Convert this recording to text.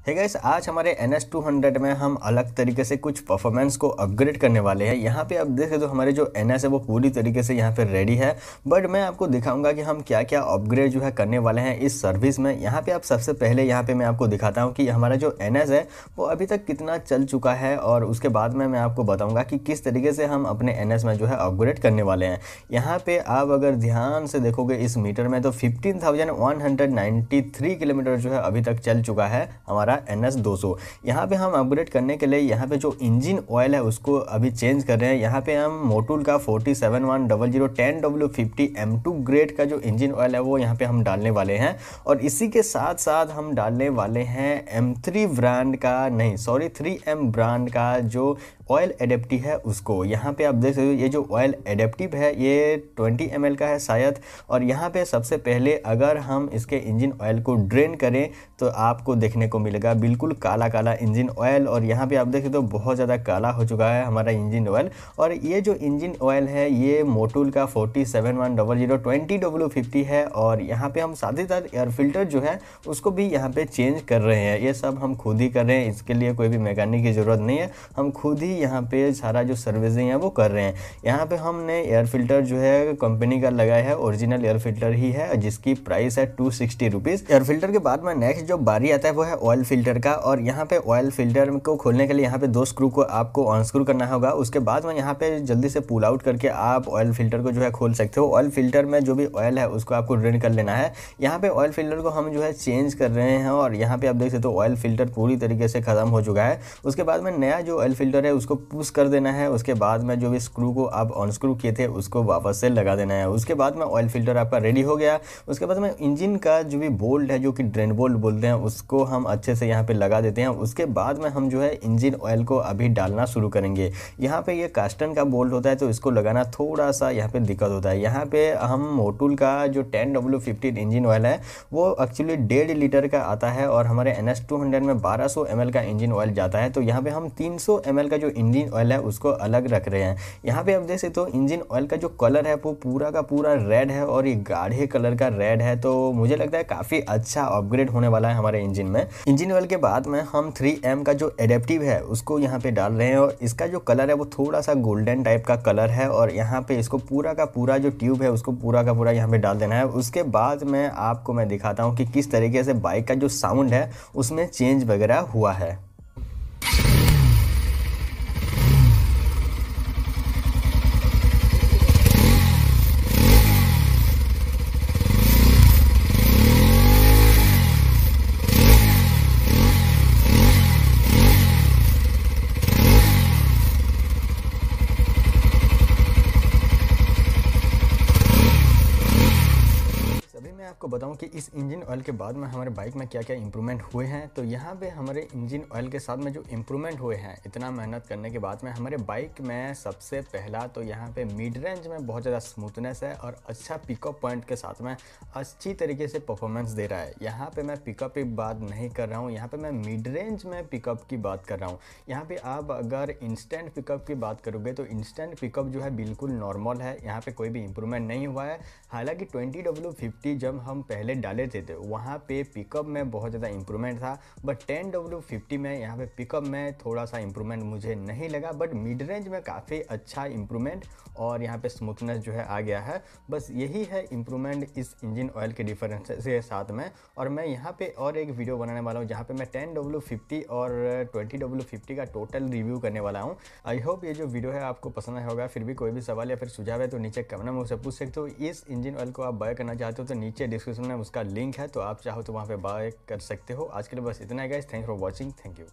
है गाइस आज हमारे एन एस टू हंड्रेड में हम अलग तरीके से कुछ परफॉर्मेंस को अपग्रेड करने वाले हैं। यहाँ पे आप देख देखें तो हमारे जो एन एस है, वो पूरी तरीके से यहाँ पे रेडी है। बट मैं आपको दिखाऊँगा कि हम क्या क्या अपग्रेड जो है करने वाले हैं इस सर्विस में। यहाँ पे आप सबसे पहले यहाँ पे मैं आपको दिखाता हूँ कि हमारा जो एन एस है, वो अभी तक कितना चल चुका है और उसके बाद में मैं आपको बताऊँगा कि किस तरीके से हम अपने एन एस में जो है अपग्रेड करने वाले हैं। यहाँ पर आप अगर ध्यान से देखोगे इस मीटर में तो fifteen thousand one hundred ninety three kilometre जो है अभी तक चल चुका है हमारा एन एस दो सौ। यहाँ पर हम अपग्रेड करने के लिए यहाँ पे जो इंजन ऑयल है, उसको अभी चेंज कर रहे हैं। यहाँ पे हम मोटूल का forty seven one double zero ten W fifty M two grade का जो इंजन ऑयल है, वो यहाँ पे हम डालने वाले हैं। और इसी के साथ साथ हम डालने वाले हैं एम थ्री ब्रांड का, नहीं सॉरी थ्री एम ब्रांड का जो ऑयल एडेप्टिव है, उसको। यहाँ पे आप देख सकते हो, ये जो ऑयल एडेप्टिव है, ये 20 एम का है शायद। और यहाँ पे सबसे पहले अगर हम इसके इंजन ऑयल को ड्रेन करें तो आपको देखने को मिलेगा। बिल्कुल काला काला इंजन ऑयल और यहाँ पे आप देखें तो बहुत ज़्यादा काला हो चुका है हमारा इंजन ऑयल। और ये जो इंजन ऑयल है, ये मोटूल का forty seven one double zero twenty W fifty है और यहाँ पे हम साथ ही साथ एयर फ़िल्टर जो है, उसको भी यहाँ पे चेंज कर रहे हैं। ये सब हम खुद ही कर रहे हैं, इसके लिए कोई भी मैकेनिक की ज़रूरत नहीं है। हम खुद ही यहाँ पे सारा जो सर्विसिंग है वो कर रहे हैं। यहाँ पे हमने एयर फ़िल्टर जो है, कंपनी का लगाया है, ओरिजिनल एयर फ़िल्टर ही है, जिसकी प्राइस है two sixty rupees. Air filter के बाद में नेक्स्ट जो बारी आता है, वो है ऑयल फ़िल्टर का और यहाँ पे ऑयल फ़िल्टर को खोलने के लिए यहाँ पे दो स्क्रू को आपको अनस्क्रू करना होगा। उसके बाद में यहाँ पे जल्दी से पुल आउट करके आप ऑयल फ़िल्टर को जो है खोल सकते हो। ऑयल फ़िल्टर में जो भी ऑयल है, उसको आपको ड्रेन कर लेना है। यहाँ पे ऑयल फ़िल्टर को हम जो है चेंज कर रहे हैं और यहाँ पे आप देख सकते हो ऑयल फ़िल्टर पूरी तरीके से खत्म हो चुका है। उसके बाद में नया जो ऑयल फ़िल्टर है, उसको पुश कर देना है। उसके बाद में जो भी स्क्रू को आप अनस्क्रू किए थे, उसको वापस से लगा देना है। उसके बाद में ऑयल फ़िल्टर आपका रेडी हो गया। उसके बाद में इंजन का जो भी बोल्ट है, जो कि ड्रेन बोल्ट बोलते हैं, उसको हम अच्छे से यहाँ पे लगा देते हैं। उसके बाद में हम जो है इंजन ऑयल को अभी डालना शुरू करेंगे। यहाँ पे ये कास्टन का बोल्ट होता है तो इसको लगाना थोड़ा सा यहाँ पे दिक्कत होता है। यहाँ पे हम मोटूल का जो ten W fifteen engine oil है, वो एक्चुअली डेढ़ लीटर का आता है और हमारे एन एस टू हंड्रेड में बारह सौ एम एल का इंजन ऑयल जाता है। तो यहाँ पे हम तीन सौ एम एल का जो इंजन ऑयल है, उसको अलग रख रहे हैं। यहाँ पे आप देख सकते हो, इंजन ऑयल का जो कलर है, वो पूरा का पूरा रेड है और ये गाढ़े कलर का रेड है। तो मुझे लगता है काफ़ी अच्छा अपग्रेड होने वाला है हमारे इंजन में। इंजन ऑयल के बाद में हम थ्री एम का जो एडेप्टिव है, उसको यहाँ पे डाल रहे हैं और इसका जो कलर है वो थोड़ा सा गोल्डन टाइप का कलर है और यहाँ पे इसको पूरा का पूरा जो ट्यूब है, उसको पूरा का पूरा यहाँ पे डाल देना है। उसके बाद में आपको मैं दिखाता हूँ कि किस तरीके से बाइक का जो साउंड है, उसमें चेंज वगैरह हुआ है आपको बताऊँ कि इस इंजन ऑयल के बाद में हमारे बाइक में क्या क्या इंप्रूवमेंट हुए हैं तो यहाँ पे हमारे इंजन ऑयल के साथ में जो इंप्रूवमेंट हुए हैं, इतना मेहनत करने के बाद में हमारे बाइक में सबसे पहला तो यहाँ पे मिड रेंज में बहुत ज़्यादा स्मूथनेस है और अच्छा पिकअप पॉइंट के साथ में अच्छी तरीके से परफॉर्मेंस दे रहा है। यहाँ पर मैं पिकअप की बात नहीं कर रहा हूँ, यहाँ पर मैं मिड रेंज में पिकअप की बात कर रहा हूँ। यहाँ पर आप अगर इंस्टेंट पिकअप की बात करोगे तो इंस्टेंट पिकअप जो है बिल्कुल नॉर्मल है, यहाँ पर कोई भी इंप्रूवमेंट नहीं हुआ है। हालाँकि ट्वेंटी जब हम पहले डाले थे तो वहाँ पे पिकअप में बहुत ज़्यादा इंप्रूवमेंट था बट टेन डब्ल्यू फिफ्टी में यहाँ पे पिकअप में थोड़ा सा इंप्रूवमेंट मुझे नहीं लगा बट मिड रेंज में काफ़ी अच्छा इंप्रूवमेंट और यहाँ पे स्मूथनेस जो है आ गया है। बस यही है इंप्रूवमेंट इस इंजन ऑयल के डिफरेंस के साथ में और मैं यहाँ पे और एक वीडियो बनाने वाला हूँ, जहाँ पे मैं टेन डब्ल्यू फिफ्टी और ट्वेंटी डब्ल्यू फिफ्टी का टोटल रिव्यू करने वाला हूँ। आई होप ये जो वीडियो है आपको पसंद आया होगा, फिर भी कोई भी सवाल या फिर सुझाव है तो नीचे कमेंट में उसे पूछ सकते हो। इस इंजन ऑयल को आप बाय करना चाहते हो तो नीचे डिस्क्रिप्शन में उसका लिंक है तो आप चाहो तो वहाँ पर बाय कर सकते हो। आज के लिए बस इतना है guys thank for watching thank you